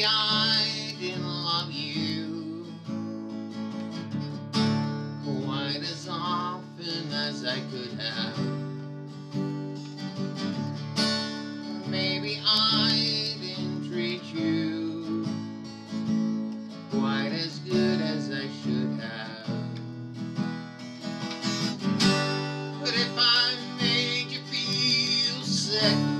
maybe I didn't love you quite as often as I could have. Maybe I didn't treat you quite as good as I should have. But if I made you feel sick,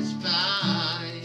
It's fine.